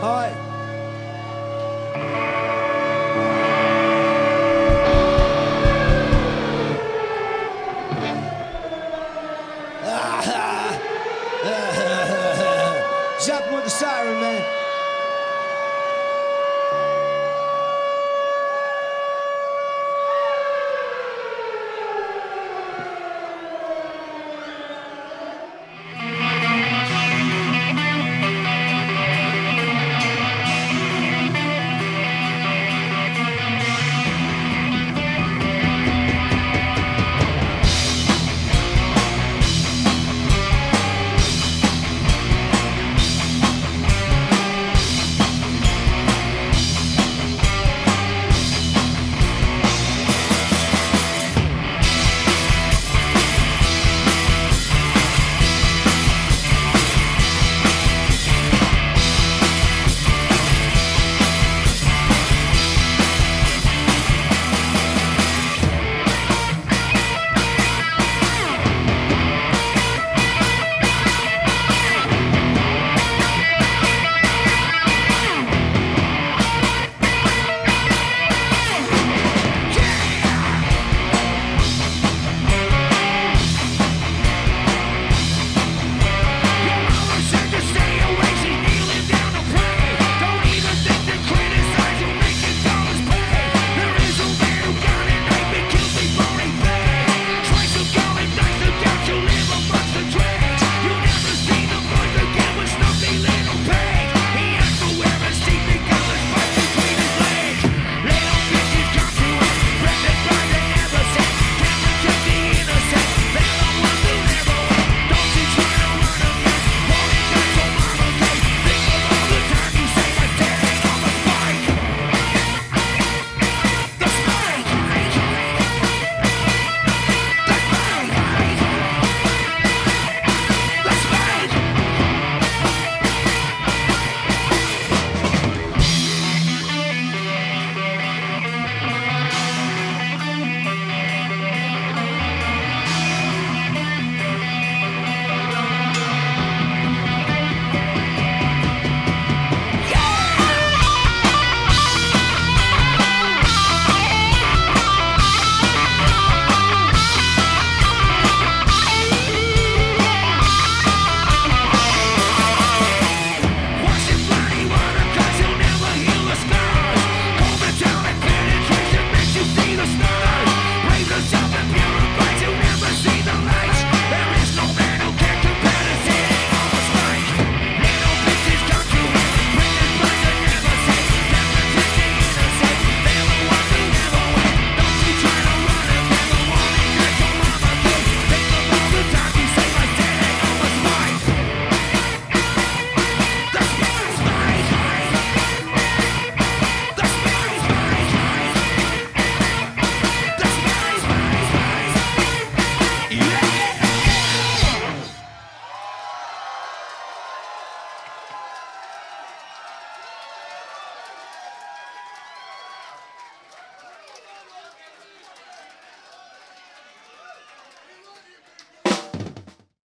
Hi.